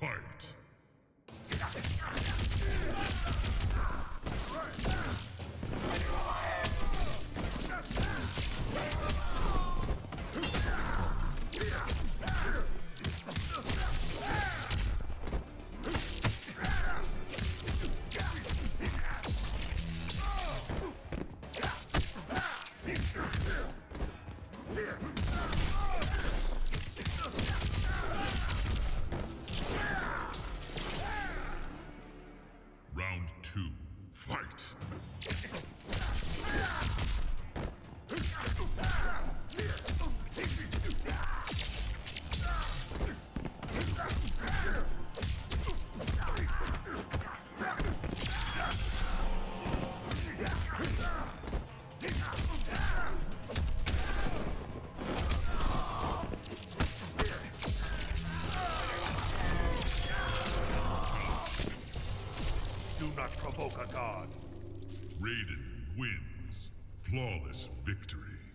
Fight. Round not provoke a god. Raiden wins. Flawless victory.